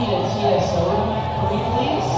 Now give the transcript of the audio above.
need a TSO for me, please?